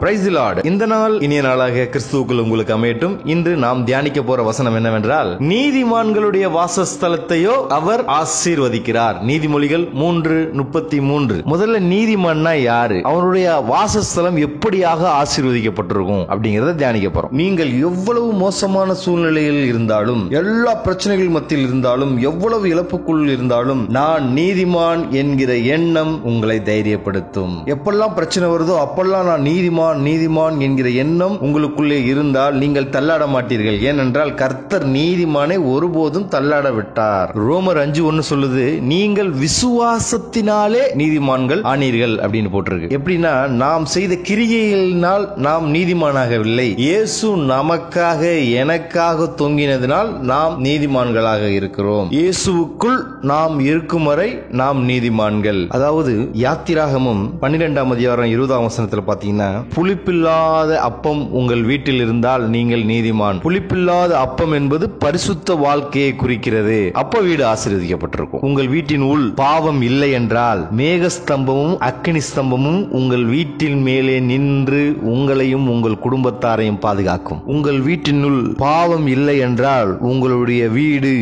Price Lord இந்த நாள் இனிய நாளாக கிறிஸ்துவுக்குள் உங்களுக்கு அமையட்டும். இன்று நாம் தியானிக்க போற வசனம் என்னவென்றால் நீதிமான்களுடைய வாசஸ்தலத்தையோ அவர் ஆசீர்வதிக்கிறார். நீதிமொழிகள் மூன்று முப்பத்தி மூன்று. முதல்ல நீதிமான்னா யாரு? அவருடைய வாசஸ்தலம் எப்படியாக ஆசீர்வதிக்கப்பட்டிருக்கும்? அப்படிங்கறத தியானிக்க போறோம். நீங்கள் எவ்வளவு மோசமான சூழ்நிலையில் இருந்தாலும் எல்லா பிரச்சனைகள் மத்தியில் இருந்தாலும் எவ்வளவு இழப்புக்குள் இருந்தாலும் நான் நீதிமான் என்கிற எண்ணம் உங்களை தைரியப்படுத்தும். எப்பெல்லாம் பிரச்சனை வருதோ அப்பெல்லாம் நான் நீதிமான் நீதிமான் என்கிற எண்ணம் உங்களுக்குள்ளே இருந்தால் நீங்கள் தள்ளாட மாட்டீர்கள். ஏனென்றால் கர்த்தர் நீதிமானை ஒருபோதும் தள்ளாட விட்டார். ரோமர் அஞ்சு ஒன்னு சொல்லுது நீங்கள் விசுவாசத்தினாலே நீதிமான்கள் ஆனீர்கள் அப்படின்னு போட்டிருக்கு. எப்படின்னா நாம் செய்த கிரியைகளினால் நாம் நீதிமானாகவில்லை. இயேசு நமக்காக எனக்காக தொங்கினதினால் நாம் நீதிமான்களாக இருக்கிறோம். இயேசுவுக்குள் நாம் இருக்கும் வரை நாம் நீதிமான்கள். அதாவது யாத்திராகமும் பன்னிரெண்டாம் அதிகாரம் இருபதாம் வசனத்தில் பார்த்தீங்கன்னா புளிப்பில்லாத அப்பம் உங்கள் வீட்டில் இருந்தால் நீங்கள் நீதிமான். புளிப்பில்லாத அப்பம் என்பது பரிசுத்த வாழ்க்கையை குறிக்கிறது. அப்ப வீடு ஆசீர்வதிக்கப்பட்டிருக்கும். உங்கள் வீட்டின் உள் பாவம் இல்லை என்றால் மேகஸ்தம்பமும் அக்கினி ஸ்தம்பமும் உங்கள் வீட்டின் மேலே நின்று உங்களையும் உங்கள் குடும்பத்தாரையும் பாதுகாக்கும். உங்கள் வீட்டினுள் பாவம் இல்லை என்றால் உங்களுடைய வீடு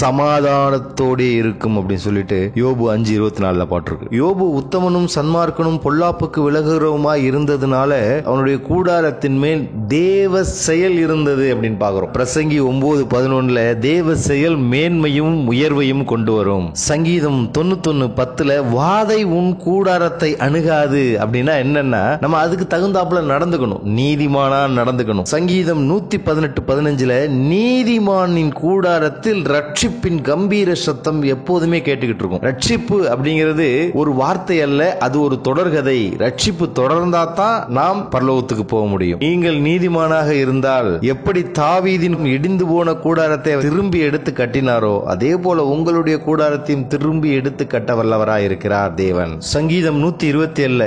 சமாதானத்தோடே இருக்கும் அப்படின்னு சொல்லிட்டு யோபு அஞ்சு இருபத்தி நாலுல பாட்டிருக்கு. யோபு உத்தமனும் சன்மார்க்கனும் பொல்லாப்புக்கு விலகுறவுமாய் இருந்ததுனால அவனுடைய கூடாரத்தின் மேல் தேவ செயல் இருந்தது அப்படின்னு பாக்குறோம் பிரசங்கி ஒன்பது பதினொன்னுல தேவ செயல் மேன்மையும் உயர்வையும் கொண்டு வரும். சங்கீதம் தொண்ணூத்தொன்னு பத்துல வாதை உன் கூடாரத்தை அணுகாது அப்படின்னா என்னன்னா நம்ம அதுக்கு தகுந்தாப்புல நடந்துக்கணும். நீதிமானா நடந்துக்கணும். சங்கீதம் நூத்தி பதினெட்டு பதினஞ்சுல நீதிமானின் கூடாரத்தில் ரட்சிப்பின் கம்பீர சத்தம் எப்போதுமே கேட்டுக்கிட்டு இருக்கும். ரட்சிப்பு அப்படிங்கிறது ஒரு வார்த்தை அல்ல அது ஒரு தொடர்கதை. ரட்சிப்பு தொடர்ந்தா தான் நாம் பரலோகத்துக்கு போக முடியும். நீங்கள் நீதிமானாக இருந்தால் எப்படி தாவீதின் இடிந்து போன கூடாரத்தை திரும்பி எடுத்து கட்டினாரோ அதே போல உங்களுடைய கூடாரத்தையும் திரும்பி எடுத்து கட்ட வல்லவராய் இருக்கிறார் தேவன். சங்கீதம் நூத்தி இருபத்தி ஏழுல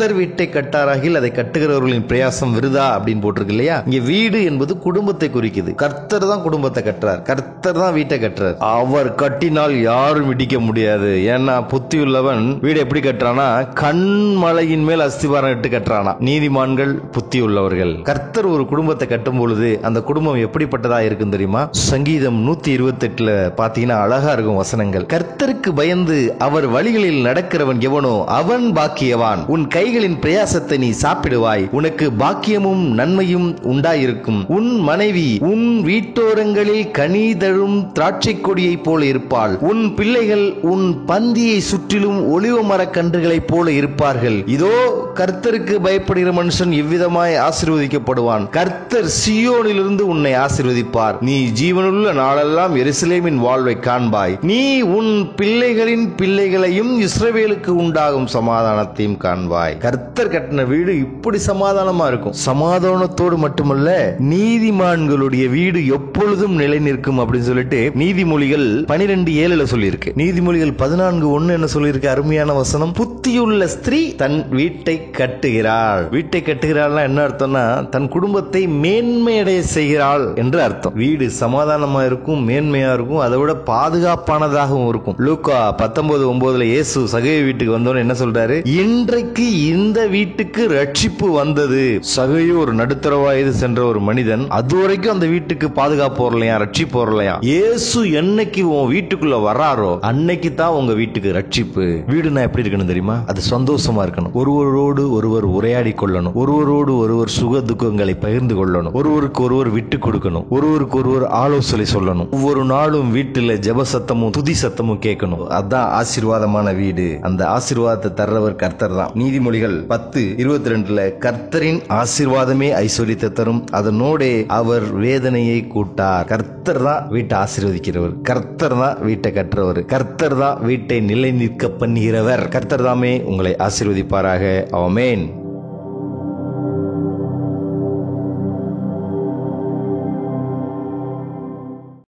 கர்த்தர் வீட்டை கட்டாராகில் அதை கட்டுகிறவர்களின் பிரயாசம் விருதா அப்படின்னு போட்டிருக்கு இல்லையா? இங்க வீடு என்பது குடும்பத்தை குறிக்குது. கர்த்தர் தான் குடும்பத்தை கட்டுறார். கர்த்தர் தான் வீட்டை கட்டுறார். அவர் கட்டினால் யாரும் இடிக்க முடியாது. ஏன்னா புத்தி உள்ளவன் வீடு எப்படி கட்டுறானா கண்மலையின் மேல் அஸ்திவாரம் இட்டு கட்டுறானா. நீதிமான்கள் புத்தி உள்ளவர்கள் கர்த்தர் ஒரு குடும்பத்தை கட்டும் பொழுது அந்த குடும்பம் எப்படிப்பட்டதா இருக்கும் தெரியுமா? சங்கீதம் நூத்தி இருபத்தி எட்டுல பாத்தீங்கன்னா அழகா இருக்கும் வசனங்கள். கர்த்தருக்கு பயந்து அவர் வழிகளில் நடக்கிறவன் எவனோ அவன் பாக்கியவான். உன் கை கைகளின் பிரயாசத்தை நீ சாப்பிடுவாய். உனக்கு பாக்கியமும் நன்மையும் உண்டாயிருக்கும். உன் மனைவி உன் வீட்டோரங்களில் கனிதழும் திராட்சை கொடியைப் போல இருப்பாள். உன் பிள்ளைகள் உன் பந்தியை சுற்றிலும் ஒளிவ மரக் கன்றுகளைப் போல இருப்பார்கள். இதோ கர்த்தருக்கு பயப்படுகிற மனுஷன் இவ்விதமாய் ஆசீர்வதிக்கப்படுவான். கர்த்தர் சியோனிலிருந்து உன்னை ஆசீர்வதிப்பார். நீ ஜீவனுள்ள நாளெல்லாம் எருசலேமின் வாழ்வை காண்பாய். நீ உன் பிள்ளைகளின் பிள்ளைகளையும் இஸ்ரவேலுக்கு உண்டாகும் சமாதானத்தையும் காண்பாய். கர்த்தர் கட்டின வீடு இப்படி சமாதானமா இருக்கும். சமாதானத்தோடு மட்டுமல்ல நீதிமான்களுடைய வீடு எப்பொழுதும் நிலை நிற்கும் அப்படின்னு சொல்லிட்டு நீதிமொழிகள் பனிரெண்டு ஏழுல சொல்லியிருக்கு. நீதிமொழிகள் பதினான்கு ஒன்னு என்ன சொல்லியிருக்கு? அருமையான வசனம். புத்தியுள்ள ஸ்திரீ தன் வீட்டை கட்டுகிறாள். வீட்டை கட்டுகிறாள்னா என்ன அர்த்தம்னா தன் குடும்பத்தை மேன்மையடைய செய்கிறாள் என்று அர்த்தம். வீடு சமாதானமா இருக்கும் மேன்மையா இருக்கும் அதை விட பாதுகாப்பானதாகவும் இருக்கும். லூக்கா பத்தொன்பது ஒன்பதுல இயேசு சகை வீட்டுக்கு வந்தோன்னு என்ன சொல்றாரு? இன்றைக்கு இந்த வீட்டுக்கு ரட்சிப்பு வந்தது. சகையூர் ஒரு நடுத்தர வயது சென்ற ஒரு மனிதன் அது வரைக்கும் அந்த வீட்டுக்கு பாதுகாப்பு வரலையா ரட்சிப்பு வரலையா இயேசு என்னைக்கு உன் வீட்டுக்குள்ள வராரோ அன்னைக்கு தான் உங்க வீட்டுக்கு ரட்சிப்பு. வீடுனா எப்படி இருக்கணும் தெரியுமா? அது சந்தோஷமா இருக்கணும். ஒருவரோடு ஒருவர் உரையாடி கொள்ளணும். ஒருவரோடு ஒருவர் சுக துக்கங்களை பகிர்ந்து கொள்ளணும். ஒருவருக்கு ஒருவர் விட்டு கொடுக்கணும். ஒருவருக்கு ஒருவர் ஆலோசனை சொல்லணும். ஒவ்வொரு நாளும் வீட்டுல ஜெப சத்தமும் துதி சத்தமும் கேட்கணும். அதான் ஆசீர்வாதமான வீடு. அந்த ஆசீர்வாதத்தை தர்றவர் கர்த்தர் தான். திருமொழிகள் பத்து இருபத்தி ரெண்டுல கர்த்தரின் ஆசீர்வாதமே ஐஸ்வர்யத்தை தரும். அதனோடே அவர் வேதனையை கூட்டார். கர்த்தர் தான் வீட்டை ஆசீர்வதிக்கிறவர். கர்த்தர் தான் வீட்டை கட்டுறவர். கர்த்தர் தான் வீட்டை நிலை நிற்க பண்ணுகிறவர். கர்த்தர் தாமே உங்களை ஆசீர்வதிப்பாராக. அவமேன்